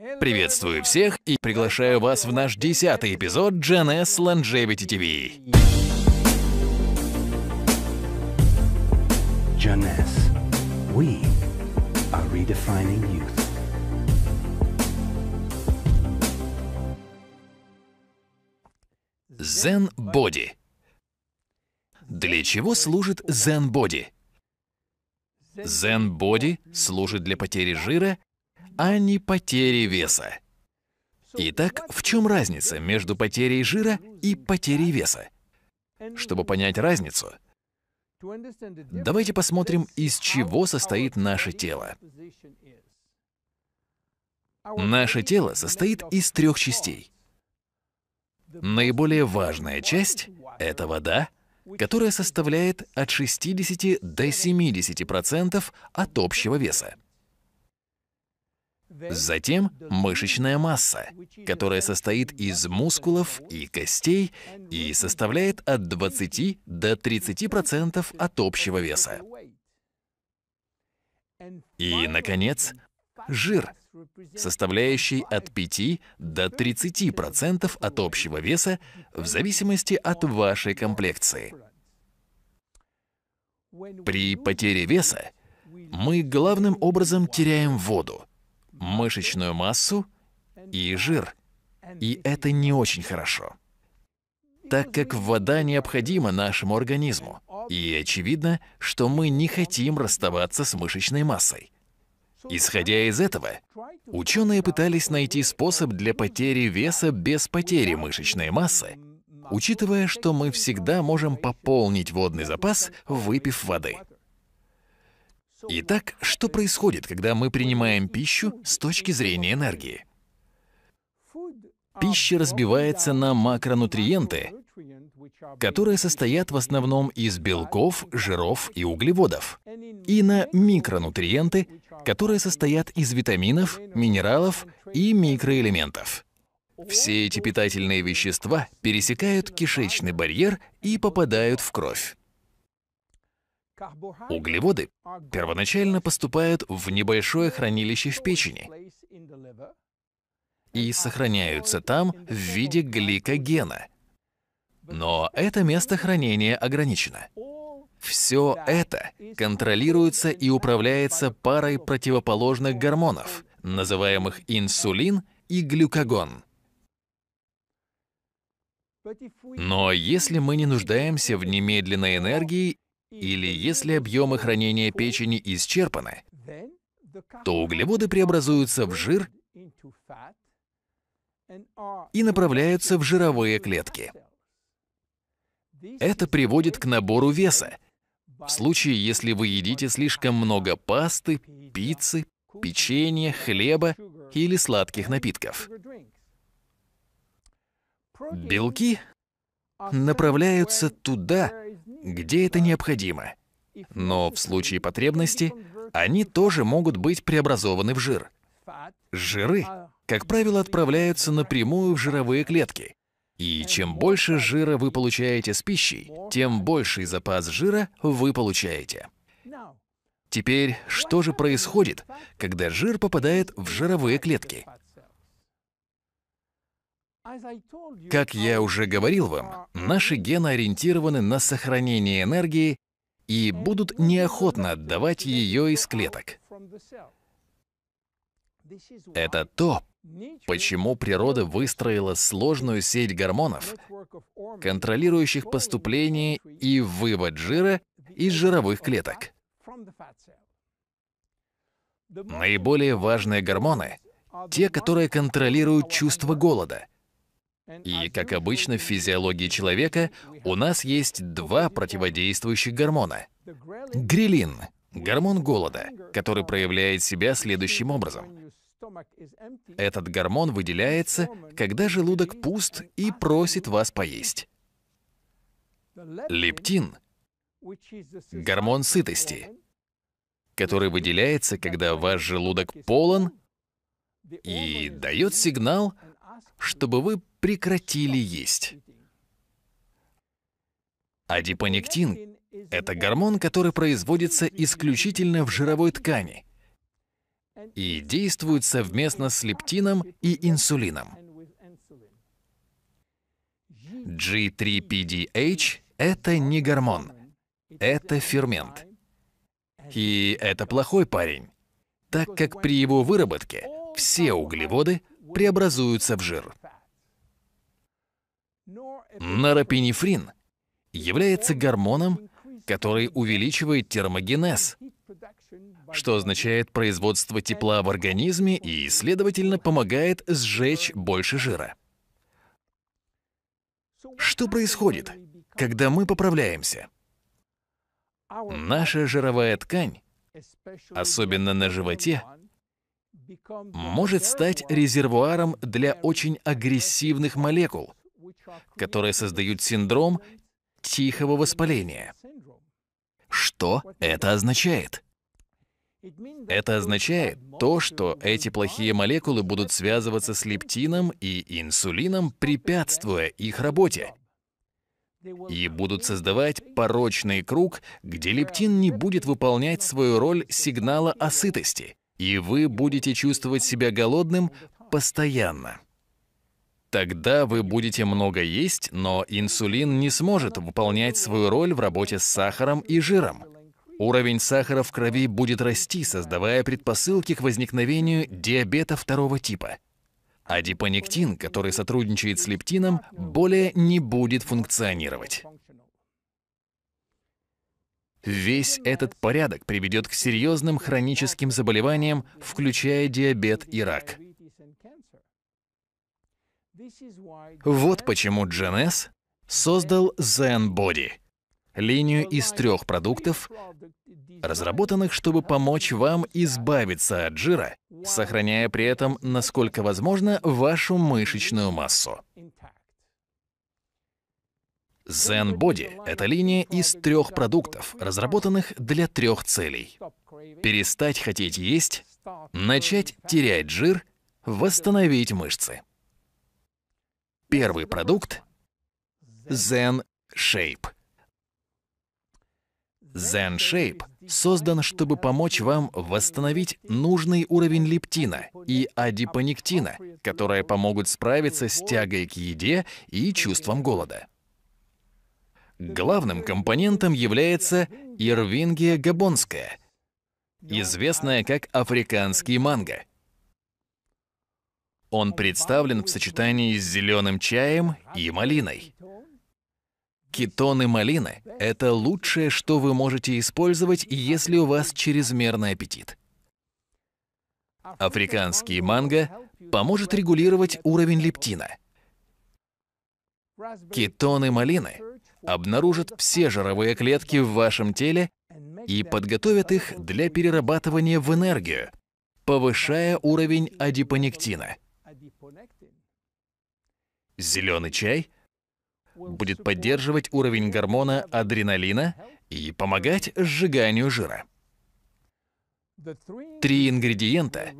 Приветствую всех и приглашаю вас в наш десятый эпизод GNS Longevity TV. Jeunesse. We are redefining youth. Zen Body. Для чего служит Zen Body? Zen Body служит для потери жира, а не потери веса. Итак, в чем разница между потерей жира и потерей веса? Чтобы понять разницу, давайте посмотрим, из чего состоит наше тело. Наше тело состоит из трех частей. Наиболее важная часть — это вода, которая составляет от 60 до 70% от общего веса. Затем мышечная масса, которая состоит из мускулов и костей и составляет от 20 до 30% от общего веса. И, наконец, жир, составляющий от 5 до 30% от общего веса в зависимости от вашей комплекции. При потере веса мы главным образом теряем воду, мышечную массу и жир. И это не очень хорошо. Так как вода необходима нашему организму, и очевидно, что мы не хотим расставаться с мышечной массой. Исходя из этого, ученые пытались найти способ для потери веса без потери мышечной массы, учитывая, что мы всегда можем пополнить водный запас, выпив воды. Итак, что происходит, когда мы принимаем пищу с точки зрения энергии? Пища разбивается на макронутриенты, которые состоят в основном из белков, жиров и углеводов, и на микронутриенты, которые состоят из витаминов, минералов и микроэлементов. Все эти питательные вещества пересекают кишечный барьер и попадают в кровь. Углеводы первоначально поступают в небольшое хранилище в печени и сохраняются там в виде гликогена. Но это место хранения ограничено. Все это контролируется и управляется парой противоположных гормонов, называемых инсулин и глюкагон. Но если мы не нуждаемся в немедленной энергии или если объемы хранения печени исчерпаны, то углеводы преобразуются в жир и направляются в жировые клетки. Это приводит к набору веса. В случае, если вы едите слишком много пасты, пиццы, печенья, хлеба или сладких напитков. Белки направляются туда, где это необходимо. Но в случае потребности они тоже могут быть преобразованы в жир. Жиры, как правило, отправляются напрямую в жировые клетки. И чем больше жира вы получаете с пищей, тем больший запас жира вы получаете. Теперь, что же происходит, когда жир попадает в жировые клетки? Как я уже говорил вам, наши гены ориентированы на сохранение энергии и будут неохотно отдавать ее из клеток. Это то, почему природа выстроила сложную сеть гормонов, контролирующих поступление и вывод жира из жировых клеток. Наиболее важные гормоны — те, которые контролируют чувство голода — и, как обычно в физиологии человека, у нас есть два противодействующих гормона. Грилин – гормон голода, который проявляет себя следующим образом. Этот гормон выделяется, когда желудок пуст и просит вас поесть. Лептин – гормон сытости, который выделяется, когда ваш желудок полон и дает сигнал, чтобы вы прекратили есть. Адипонектин – это гормон, который производится исключительно в жировой ткани. и действуют совместно с лептином и инсулином. G3PDH — это не гормон, это фермент. И это плохой парень, так как при его выработке все углеводы преобразуются в жир. Норопинефрин является гормоном, который увеличивает термогенез, что означает производство тепла в организме и, следовательно, помогает сжечь больше жира. Что происходит, когда мы поправляемся? Наша жировая ткань, особенно на животе, может стать резервуаром для очень агрессивных молекул, которые создают синдром тихого воспаления. Что это означает? Это означает то, что эти плохие молекулы будут связываться с лептином и инсулином, препятствуя их работе. И будут создавать порочный круг, где лептин не будет выполнять свою роль сигнала о сытости, и вы будете чувствовать себя голодным постоянно. Тогда вы будете много есть, но инсулин не сможет выполнять свою роль в работе с сахаром и жиром. Уровень сахара в крови будет расти, создавая предпосылки к возникновению диабета второго типа. Адипонектин, который сотрудничает с лептином, более не будет функционировать. Весь этот порядок приведет к серьезным хроническим заболеваниям, включая диабет и рак. Вот почему GNS создал Zen Body — линию из трех продуктов, разработанных, чтобы помочь вам избавиться от жира, сохраняя при этом, насколько возможно, вашу мышечную массу. Zen Body — это линия из трех продуктов, разработанных для трех целей. Перестать хотеть есть, начать терять жир, восстановить мышцы. Первый продукт — Zen Shape — Zen Shape создан, чтобы помочь вам восстановить нужный уровень лептина и адипонектина, которые помогут справиться с тягой к еде и чувством голода. Главным компонентом является ирвингия габонская, известная как африканский манго. Он представлен в сочетании с зеленым чаем и малиной. Кетоны малины — это лучшее, что вы можете использовать, если у вас чрезмерный аппетит. Африканский манго поможет регулировать уровень лептина. Кетоны малины обнаружат все жировые клетки в вашем теле и подготовят их для перерабатывания в энергию, повышая уровень адипонектина. Зеленый чай — будет поддерживать уровень гормона адреналина и помогать сжиганию жира. Три ингредиента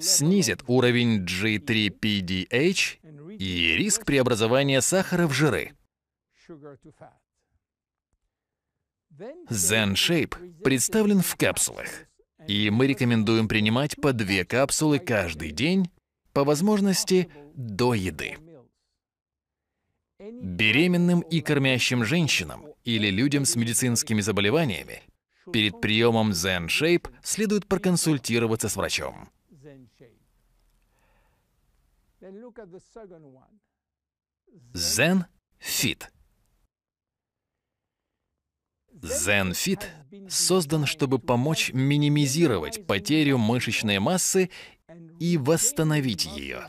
снизят уровень G3PDH и риск преобразования сахара в жиры. Zen Shape представлен в капсулах, и мы рекомендуем принимать по две капсулы каждый день, по возможности до еды. Беременным и кормящим женщинам или людям с медицинскими заболеваниями перед приемом Zen Shape следует проконсультироваться с врачом. Zen Fit Zen Fit создан, чтобы помочь минимизировать потерю мышечной массы и восстановить ее.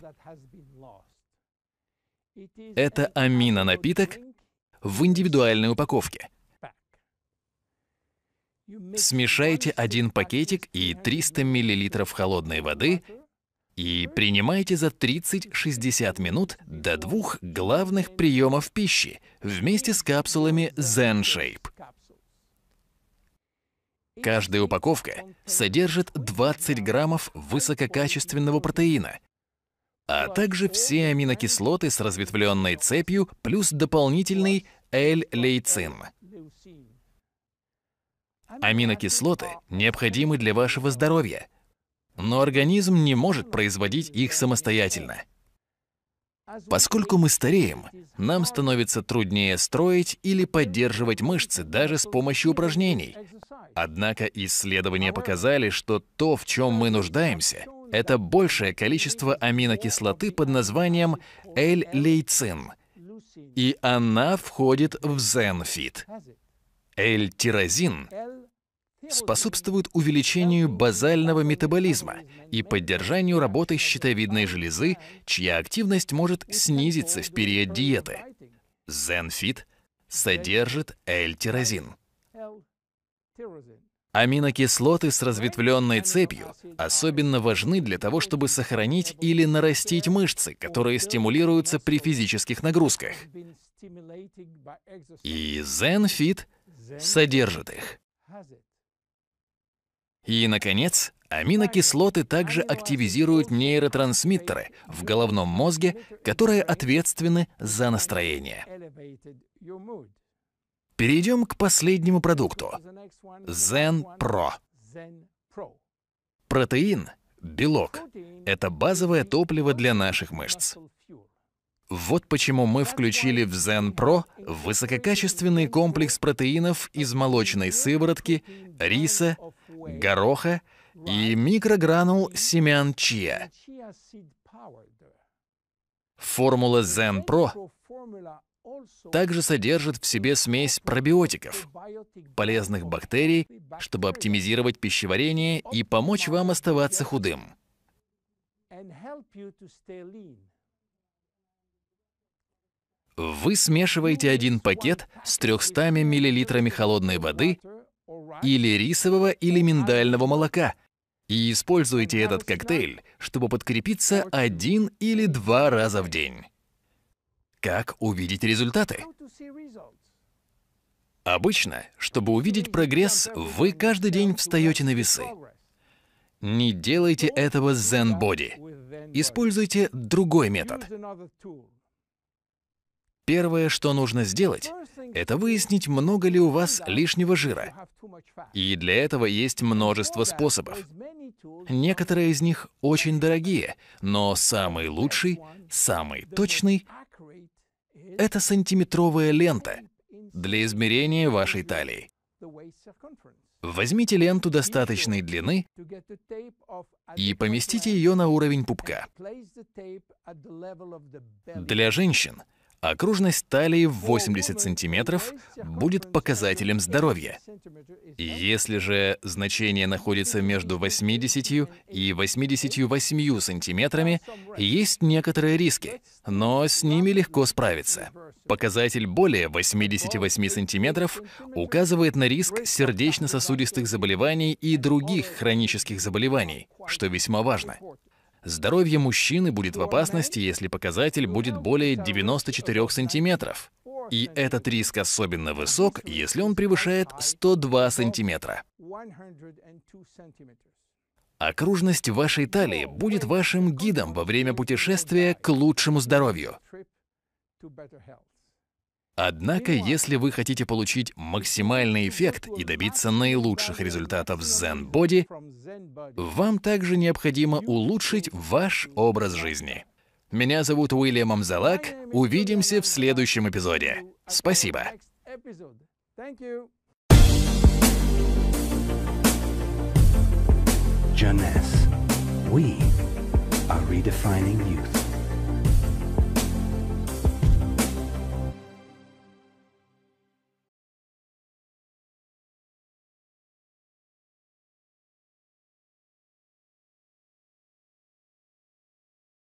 Это аминонапиток в индивидуальной упаковке. Смешайте один пакетик и 300 мл холодной воды и принимайте за 30-60 минут до двух главных приемов пищи вместе с капсулами Zen. Каждая упаковка содержит 20 граммов высококачественного протеина, а также все аминокислоты с разветвленной цепью плюс дополнительный L-лейцин. Аминокислоты необходимы для вашего здоровья, но организм не может производить их самостоятельно. Поскольку мы стареем, нам становится труднее строить или поддерживать мышцы даже с помощью упражнений. Однако исследования показали, что то, в чем мы нуждаемся, это большее количество аминокислоты под названием L-лейцин, и она входит в ZenFit. L-тирозин способствует увеличению базального метаболизма и поддержанию работы щитовидной железы, чья активность может снизиться в период диеты. ZenFit содержит L-тирозин. Аминокислоты с разветвленной цепью особенно важны для того, чтобы сохранить или нарастить мышцы, которые стимулируются при физических нагрузках. И ZenFit содержит их. И, наконец, аминокислоты также активизируют нейротрансмиттеры в головном мозге, которые ответственны за настроение. Перейдем к последнему продукту — Zen Pro. Протеин, белок — это базовое топливо для наших мышц. Вот почему мы включили в Zen Pro высококачественный комплекс протеинов из молочной сыворотки, риса, гороха и микрогранул семян чиа. Формула Zen Pro также содержит в себе смесь пробиотиков, полезных бактерий, чтобы оптимизировать пищеварение и помочь вам оставаться худым. Вы смешиваете один пакет с 300 мл холодной воды или рисового или миндального молока и используете этот коктейль, чтобы подкрепиться один или два раза в день. Как увидеть результаты? Обычно, чтобы увидеть прогресс, вы каждый день встаете на весы. Не делайте этого с Zen Body. Используйте другой метод. Первое, что нужно сделать, это выяснить, много ли у вас лишнего жира. И для этого есть множество способов. Некоторые из них очень дорогие, но самый лучший, самый точный — это сантиметровая лента для измерения вашей талии. Возьмите ленту достаточной длины и поместите ее на уровень пупка. Для женщин — Окружность талии в 80 сантиметров будет показателем здоровья. Если же значение находится между 80 и 88 сантиметрами, есть некоторые риски, но с ними легко справиться. Показатель более 88 сантиметров указывает на риск сердечно-сосудистых заболеваний и других хронических заболеваний, что весьма важно. Здоровье мужчины будет в опасности, если показатель будет более 94 сантиметров. И этот риск особенно высок, если он превышает 102 сантиметра. Окружность вашей талии будет вашим гидом во время путешествия к лучшему здоровью. Однако, если вы хотите получить максимальный эффект и добиться наилучших результатов с Zen Body, вам также необходимо улучшить ваш образ жизни. Меня зовут Уильям Амзалак. Увидимся в следующем эпизоде. Спасибо. Jeunesse. We are redefining youth.